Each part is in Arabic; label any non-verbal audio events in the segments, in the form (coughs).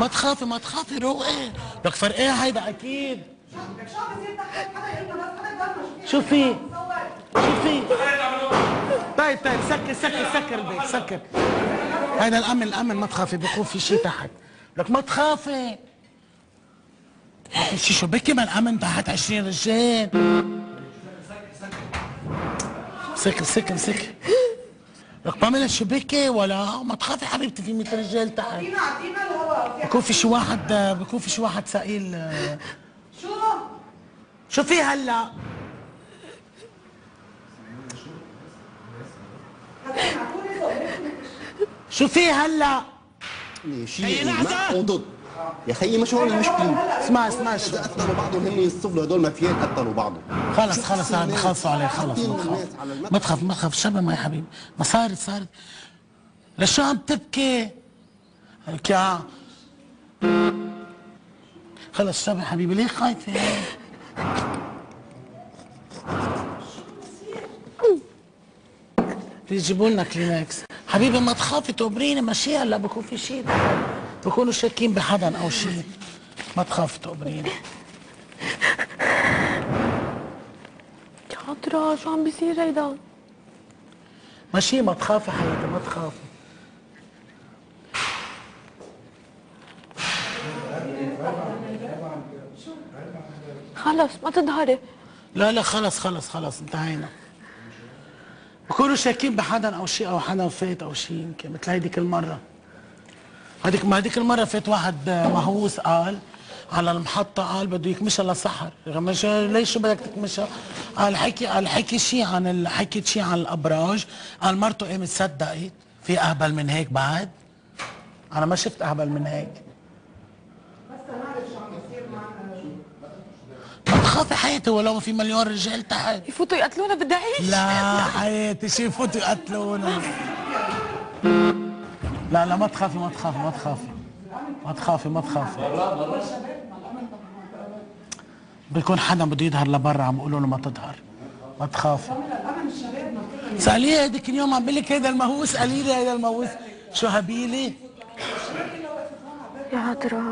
ما تخافي ما تخافي روقي لك فرقيه هيدا؟ أكيد. شو في شو في طيب طيب سكر سكر سكر البيت سكر. هيدا الأمن الأمن ما تخافي بيكون في شيء تحت. لك ما تخافي. شيء شو بكي ما الأمن تحت 20 رجال. سكر سكر سكر. لك بعمل شو بكي ولا ما تخافي حبيبتي في 100 رجال تحت عدينا عدينا الهواء بكون في شي واحد بكون في شي واحد سائل شو؟ شو في هلا؟ شو في هلا؟ شيء مع يا خيي مش هون المشكلة؟ اسمع اسمع. شو اذا قتلوا بعضهم هم الصفر هدول مافيات قتلوا بعضهم. خلص خلص هذا؟ خلصوا عليه خلص ما تخاف. ما تخاف ما تخاف. شبه ما يا حبيبي ما صارت صارت. لشو عم تبكي؟ لك يا. خلص شبه حبيبي ليه خايفة؟ بيجيبوا لنا كلينكس. حبيبي ما تخافي تقبريني ماشي هلا بكون في شيء. بكونوا شاكين بحدا أو شيء. ما تخافي تقبريني شاطرة شو عم بيصير هيدا؟ ماشي ما تخافي حياتي ما تخافي. خلص ما تظهري لا لا خلص خلص خلص انتهينا. بكونوا شاكين بحدا أو شيء أو حدا فات أو شيء يمكن مثل هيديك المره هذيك ما هذيك المرة فات واحد مهووس قال على المحطة قال بده يكمشها للسحر ليش شو بدك تكمشها؟ قال حكي قال حكي شيء عن ال... حكيت شيء عن الأبراج. قال مرته قامت صدقت في أهبل من هيك بعد؟ أنا ما شفت أهبل من هيك. ما تخافي حياتي ولو في مليون رجال تحت. يفوتوا يقتلونا بدي أعيش. لا حياتي شي يفوتوا يقتلونا. (laughs) لا لا ما تخافي ما تخافي ما تخافي. ما تخافي ما تخافي. بيكون حدا بده يظهر لبرا عم بيقولوا له ما تظهر. ما تخافي. سأليه هذيك اليوم عم بقول لك هيدا المهووس؟ قالي لي هيدا المهووس. شو هبيلي؟ يا ترى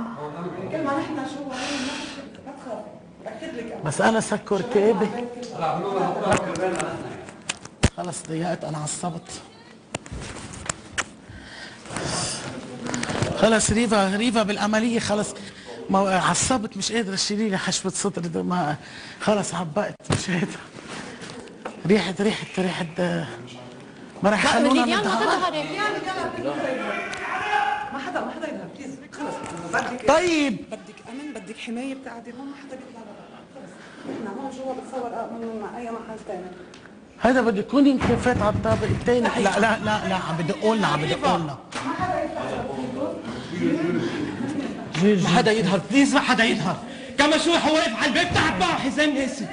كل ما نحن شو بس أنا سكر كابي خلص ضيقت أنا عصبت. خلص ريفا ريفا بالعملية خلص ما عصبت مش قادرة اشيلي لي حشوة صدري ده ما خلص عبقت مش قادرة. ريحة ريحة ريحة ما راح يخلونا ما حدا ما حدا يذهب بليز. خلص بدك طيب. بدك أمن بدك حماية بتاعتي هون ما حدا بيطلع برا خلص نحن هون جوا بتصور آه، من مع أي محل ثاني هذا بده يكون يمكن فات على الطابق الثاني لا لا لا لا عم بدقوا لنا عم بدقوا لنا ما حدا يظهر. بليز ما حدا يظهر؟ كما شو واقف على الباب تحت معه حزام ناسي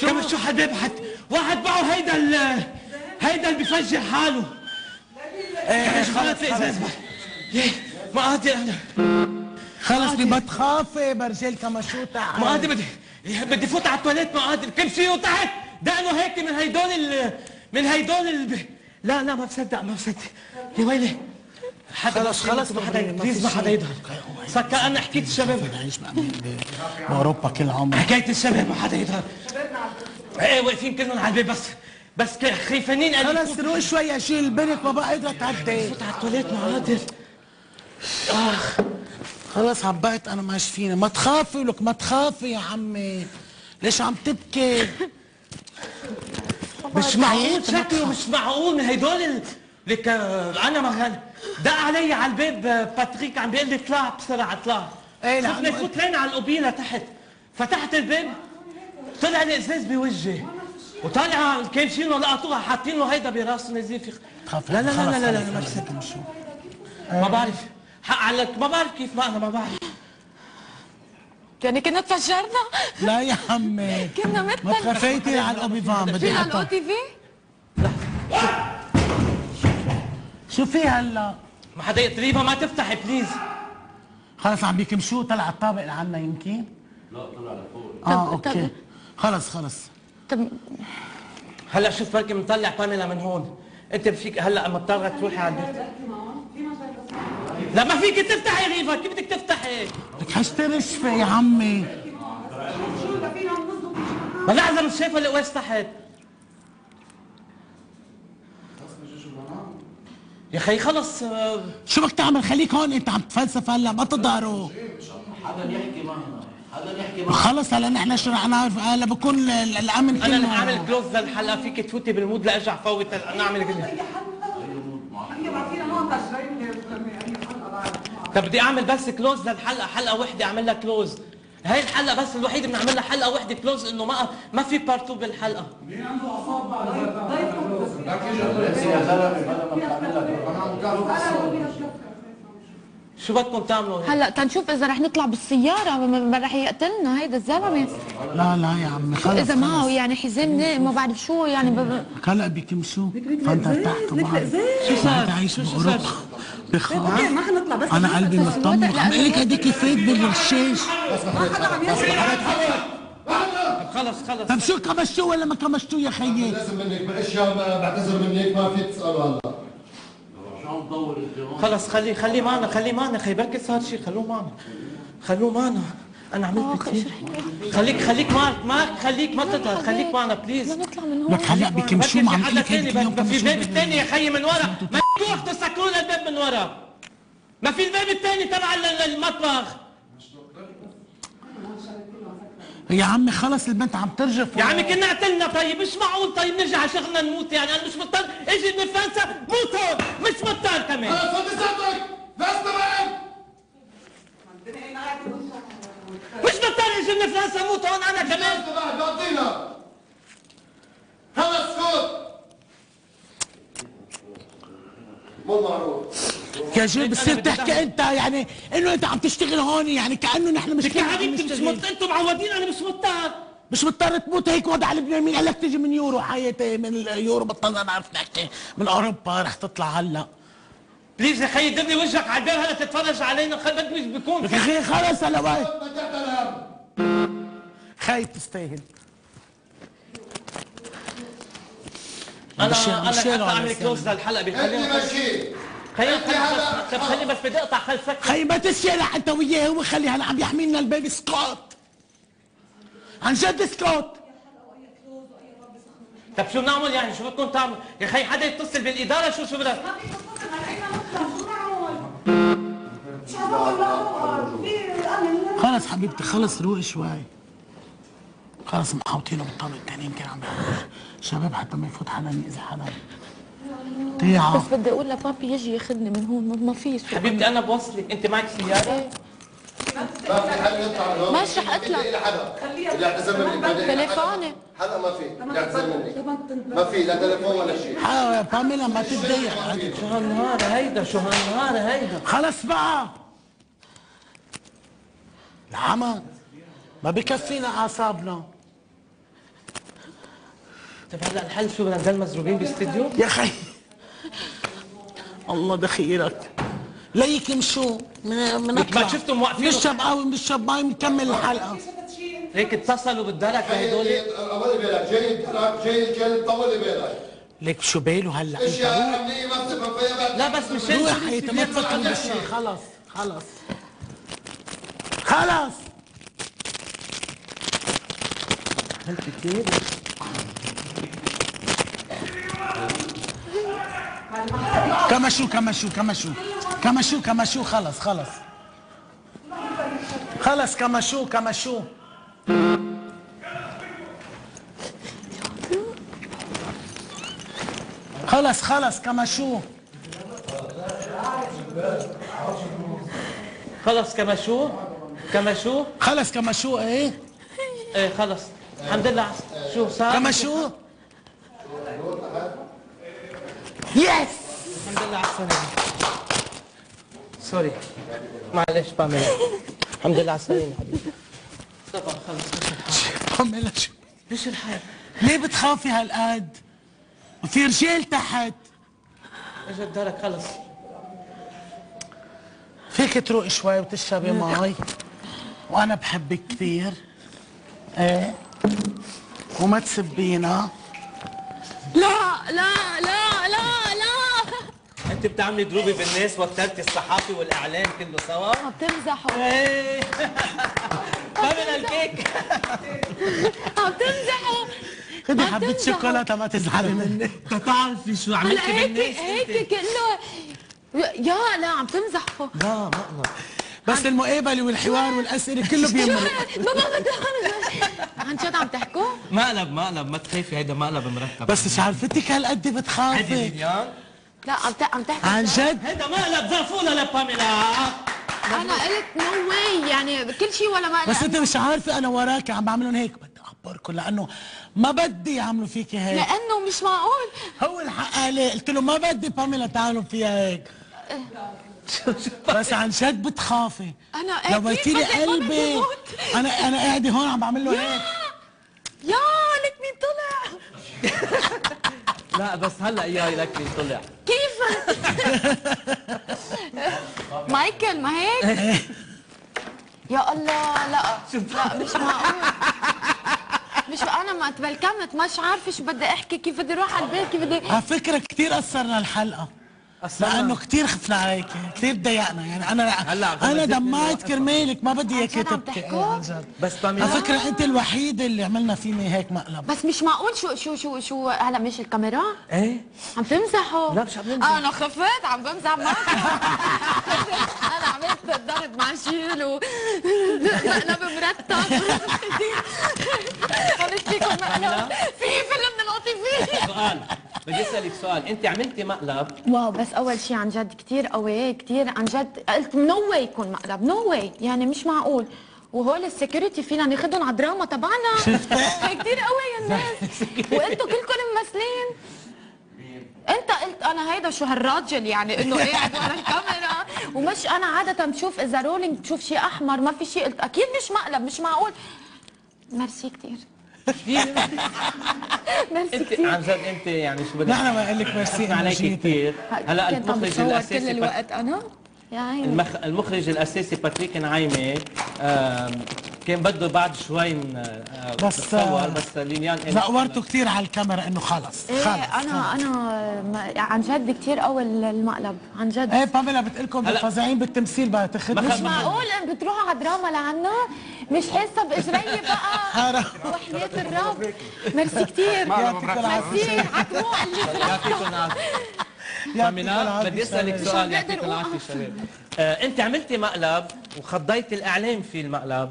كما شو على الباب حد واحد معه هيدا ال هيدا اللي بفجر حاله. إيه خلص الازاز ياه، ما قادر أنا خلص ما تخافي برجال كما شو تعال ما قادر بدي بدي فوت على التواليت ما قادر كم شيء تحت دقنه هيك من هيدول ال من هيدول ال لا لا ما بصدق ما بصدق. يا ويلي. حدا خلص خلص ما حدا بليز ما حدا. يظهر سكر أنا حكيت الشباب. نعيش بأمان بأوروبا كل عمر. حكاية الشباب ما حدا يظهر إيه واقفين كلهم على الباب بس. بس قال خلص روق شوي شيل البنت ما بقى قادرة تعدي فوت على التواليت ما قادر خلص عبقت أنا ماشي فينا. ما تخافي لك ما تخافي يا عمي. ليش عم تبكي؟ مش معقول شكله مش معقول. من هيدول ال- لك أنا ما دق علي على الباب باتريك عم بيقول لي اطلع بسرعة اطلع. إيه، شفنا لأنه يفوت لين على القبيلة تحت. فتحت الباب طلع لي إزاز بوجهي. وطالع كان شيلوا لقطوها حاطين له هيدا براسه تخافي لا لا لا خلص لا لا, لا, خلص ما ما بعرف. حق عليك ما بعرف كيف ما أنا ما بعرف. يعني كنا تفجرنا؟ لا يا عمي. كنا ما مثل تخافيتي على الأوبي فان بدي فينا الاو تي في؟ شو في هلا؟ ما حدا يقتريبها ما تفتح بليز خلص عم بيكمشوا طلع الطابق اللي عنا يمكن. لا طلع لفوق. آه طب- أوكي. طب. خلص خلص. طب. هلا شوف بركي بنطلع باميلا من هون. انت فيك هلا مضطره تروحي على البيت لا ما فيك تفتحي غيفك كيف بدك تفتحي لك هشتري شفا يا عمي. شو اللي فينا نصدق ما لحظة مش شايفة القواس تحت. يا خي خلص آه، شو بدك تعمل؟ خليك هون أنت عم تفلسف هلا ما تظهروا حدا يحكي معنا. حدا يحكي معنا. خلص هلا نحن شو رح نعرف؟ هلا بكون ال- ال- الأمن أنا كله اعمل كلوز للحلقة فيك تفوتي بالمود لارجع فوت أنا اعمل كده. بعد حلقة؟ بعد طب بدي أعمل بس close للحلقة حلقة وحدة أعمل لها close هاي الحلقة بس الوحيدة بنعمل لها حلقة وحدة close إنه ما ما في part 2 بالحلقة. شو بدكم تعملوا؟ هلا تنشوف إذا رح نطلع بالسيارة ما- ما رح يقتلنا هيدا الزلمة. لا لا يا عمي خلص إذا معه. يعني حزام ما بعرف شو يعني ب- هلا بيكمشوا فانت ارتحت طبعا شو صار؟ تعيش شو- شو بأوروبا بخاف ما حنطلع بس أنا قلبي مطمن. عم لك هديك فايت بالرشاش ما حدا عم يسمع خلص خلص. طب شو كمشتوه ولا ما كمشتوه يا خيي؟ لازم منك باشياء ما بعتذر منك ما في تسالوا هلا شو عم تطول انت هون خلص خليه خليه معنا خليه معنا خي بركي صار شيء خلوه معنا. خلوه معنا. أنا عملت كثير خليك خليك معك معك خليك ما تطلع خليك. معنا بليز بدنا نطلع من هون. لك هلا بيكمشوا في ما عم لك في الباب الثاني يا خيي من ورا. مفتوح تسكروا الباب من ورا. ما في الباب الثاني تبع ال- المطبخ. يا عمي خلص البنت عم ترجف يا عمي كنا قتلنا طيب مش معقول؟ طيب نرجع على شغلنا نموت يعني. أنا مش مضطر أجي من فرنسا موت هون. مش مضطر كمان. فضي صدرك بس تمام مش مضطر أجي من فرنسا موت هون أنا كمان. بيعطينا. خلص سكوت مو معروف. يا جيل بتصير تحكي أنت يعني إنه أنت عم تشتغل هون يعني كأنه نحن مش عم حبيبتي مش نشتغل. مضطر أنتم معودين أنا مش مضطر. مش مضطر تموت هيك وضع لبنان مين قال لك تيجي من يورو؟ حياتي من اليورو بطلنا نعرف نحكي. من أوروبا رح تطلع هلأ. بليز يا خيي دبني وجهك على الباب هلا تتفرج علينا. بدك مش لك يا أخي خلص هلا وين ما تحترم خايف تستاهل أنا أنا مش حتى أعمل. كلوز للحلقه انت بخلينا ماشي خلينا طب خليني بس بدي اقطع خل سكر خي ما انت وياه هو خلي هلا عم يحمي لنا البيبي سكوت. عن جد سكوت. طب شو بنعمل يعني؟ شو بدكم تعملوا؟ يا خي حدا يتصل بالإدارة شو شو بدك؟ خلص حبيبتي خلص روق شوي. خلص محاوطينه بالطابق الثاني يمكن عم شباب حتى ما يفوت حدا يأذي حدا طيعة بس بدي أقول لبابي يجي ياخذني من هون ما- في سوق حبيبتي أنا بوصلك أنت معك سيارة؟ إيه. ما في حد يطلع من هون ماشي رح اللي منك. بعدين تليفوني. حدا ما في. اللي منك. ما في لا تليفون ولا شيء. باميلا ما تتضايق. شو هالنهار هيدا شو هالنهار هيدا. خلص بقى. العمى ما بكفينا أعصابنا. طيب هلا الحل شو بدنا نضل مزروبين باستديو؟ يا خي. (laughs) الله دخيلك ليك مشو من من ما شفتم واقفين نشرب قهوه بنشرب مي بنكمل الحلقة. هيك اتصلوا بالدرك لهدول طولي بالك جاي الدرك جاي الكلب طولي بالك ليك شو باله هلأ؟ اشياء امنيه ما لا بس مش روح يا حياتي ما تفكر بالشيء خلص خلص خلص كثير كمشوا كمشوا كمشوا كمشوا كمشوا خلص خلص. خلص كمشوا كمشوا خلص خلص كمشوا خلص كما شو. كما شو. خلص كمشوا إيه؟ إيه خلص. الحمد لله. شو صار؟ كمشوا يس الحمد لله على السلامة. سوري معلش بعمل الحمد لله على السلامة. حبيبي طبعا خلص شو؟ مش الحال. ليه بتخافي هالقد؟ وفي رجال تحت. اجى الدرك خلص. فيك تروقي شوي وتشربي مي. وأنا بحبك كثير. إيه؟ وما تسبينا. لا لا لا. انت انت بتعملي دروبي بالناس وترتي الصحافي والإعلام كله سوا؟ عم تمزحوا إيه. (laughs) باميلا الكيك. (laughs) عم تمزحوا خدي عم حبة. شوكولاتة ما تزعلي مني. (laughs) بتعرفي شو هلا عملتي هيك بالناس؟ هيك كله يا لا عم تمزحوا لا مقلب بس المقابلة والحوار والأسئلة كله بيمرق. بابا عن جد عم تحكوا؟ مقلب مقلب. ما تخافي هيدا مقلب مرتب. بس مش عارفتك هالقد عادي بتخافي ليليان لا عم عم تحكي عن جد؟ هيدا مقلب زرفوله لباميلا أنا قلت no way يعني كل شيء ولا ما بس أنت مش عارفة أنا وراكي عم بعملهم هيك بدي أخبركم لأنه ما بدي يعملوا فيكي هيك. لأنه مش معقول. هو الحق عليه. قلت له ما بدي باميلا تعملوا فيها هيك. بس عن جد بتخافي. أنا لو قلتي لي قلبي. أنا أنا قاعدة هون عم بعمل له هيك. يا لك مين طلع؟ لا بس هلأ اياي لك مين طلع. مايكل ما هيك؟ يا الله لا لا مش معقول. مش أنا ما تبلكمت مش عارفة شو بدي أحكي كيف بدي أروح على البيت كيف بدي على فكرة كثير أثرنا الحلقة. لأنه كثير خفنا عليك كثير ضايقنا يعني أنا هلأ أنا دمعت كرمالك ما بدي إياك تبكي؟ إيه، عن جد. بس على باميلا فكرة أنت الوحيده اللي عملنا فيني هيك مقلب. بس مش معقول شو شو شو شو هلأ مش الكاميرا؟ إيه؟ عم تمزحوا. لا، مش عم نمزح. أنا خفيت عم بمزح معكم (laughs) أنا عملت ضرب مع شيل و مقلب مرتب عملت فيكم مقلب. في فيلم بنلقطي فيه سؤال. بدي أسألك سؤال. أنت عملتي مقلب؟ wow بس أول شيء عن جد كثير قوي كثير عن جد. قلت no way يكون مقلب no way يعني مش معقول. وهول ال security فينا ناخذهم على الدراما تبعنا. (laughs) كثير قوي الناس. (laughs) وأنتم كلكم ممثلين. أنت قلت أنا هيدا شو هالراجل يعني إنه قاعد ورا الكاميرا. ومش أنا عادة بشوف إذا rolling بشوف شيء أحمر ما في شيء قلت أكيد مش مقلب مش معقول. ميرسي كثير ميرسي عن جد أنت يعني شو بدك؟ نحن بنقول لك ميرسي عليك كثير هلا المخرج الأساسي كل الوقت أنا؟ يا عيني. المخ... المخرج الأساسي باتريك نعيمة. كان بده بعد شوي ن- آه، بس، نتصور آه، بس ليليان قالت- نقورته كثير على الكاميرا إنه خلص إيه خلص أنا أنا عن جد كثير قوي المقلب عن جد. إيه باميلا بتقلكم بالفظيعين بالتمثيل بقى تاخذ ما مش معقول إن بتروحوا على دراما لعنا مش حاسه بإجري بقى. وحياة الرب. ميرسي كثير يعطيك العافية. حتروح اللي يعطيك العافية بدي أسألك. سؤال بقدر العافية. شباب آه، أنت عملتي مقلب وخضيتي الإعلام في المقلب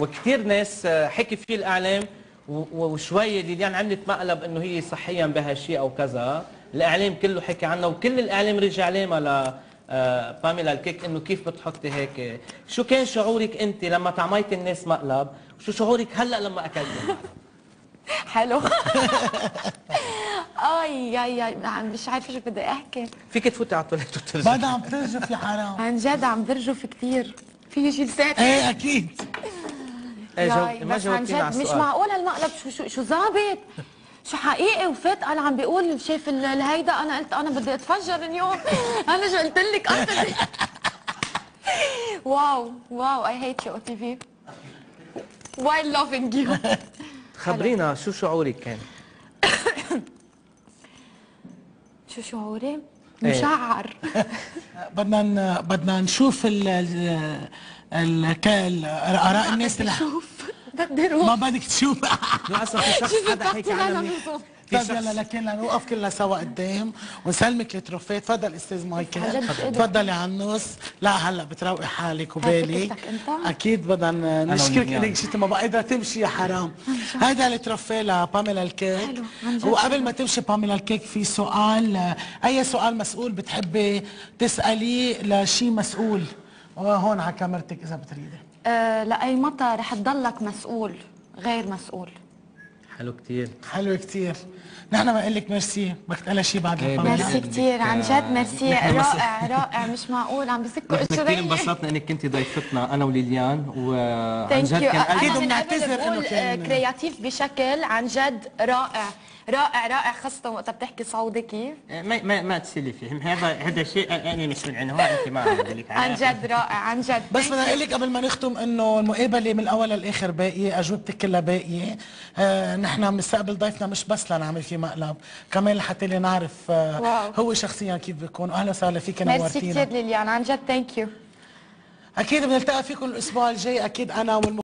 وكثير ناس آه، حكي فيه الإعلام وشوي ليليان عملت مقلب إنه هي صحيا بها شيء أو كذا الإعلام كله حكي عنها وكل الإعلام رجع لامها ل آه، باميلا الكيك إنه كيف بتحطي هيك شو كان شعورك أنت لما طعميتي الناس مقلب وشو شعورك هلأ لما أكلتي المقلب؟ (laughs) حلو. (laughs) آي آي آي. مش عارفة شو بدي أحكي. فيك تفوتي على التواليت وترجعي بعدها عم ترجف يا حرام. عن جد عم برجف كثير في شي لسات إيه أكيد. جاوب- ما جاوبتيني على جد مش السؤال. معقول هالمقلب شو شو شو ظابط؟ شو حقيقي وفات؟ قال عم بيقول شايف ال- الهيدا. أنا قلت أنا بدي أتفجر اليوم. (laughs) أنا شو قلت لك؟ wow wow. I hate you OTV و I loving you خبرينا شو شعورك كان؟ (coughs) شو شعوري؟ إيه. مشعر. (laughs) بدنا بدنا نشوف ال ال ال ك- ال- آراء الناس. اللي شوف. بدي ما روح بدك تشوف. لا أصلا في شخص حدا حكي بتحكي طيب شخص- يلا لكن نوقف كلنا سوا قدام ونسلمك التروفيه تفضل أستاذ مايكل. تفضلي على النص. لا هلا بتروقي حالك أنت؟ أكيد بدنا نشكرك. إنك جيتي ما بقى قادره تمشي يا حرام. هيدا ال trophée لباميلا الكيك. وقبل ما تمشي باميلا الكيك في سؤال. أي سؤال مسؤول بتحبي تسأليه لشي مسؤول؟ وهون على كاميرتك إذا بتريدي. آه لأي متى رح تضلك مسؤول غير مسؤول. حلو كتير. حلو كتير. نحن بنقول لك ميرسي بدك تقلها شي بعد الباميلا ميرسي كثير عن جد ميرسي رائع رائع مش معقول عم بسكوا نحن كثير انبسطنا إنك كنت ضيفتنا أنا وليليان وعن جد كان قبل إنه بقول كان- creative بشكل عن جد رائع. رائع رائع خاصة وقت بتحكي سعودي كيف. ما ما ما تسلفي. هذا هذا شيء أنا مسؤول عنه هو أنت ما أقول لك (laughs) عن جد رائع عن جد. بس بدنا نقول لك قبل ما نختم إنه المقابلة من الأول للآخر باقية أجوبتك كلها باقية. آه نحن نحن بنستقبل ضيفنا مش بس لنعمل فيه مقلب كمان لحتى اللي نعرف آه، wow. هو شخصيا كيف بيكون. أهلا وسهلا فيك ميرسي نورتينا كثير ليليان عن جد thank you أكيد بنلتقى فيكم الأسبوع الجاي أكيد أنا والم...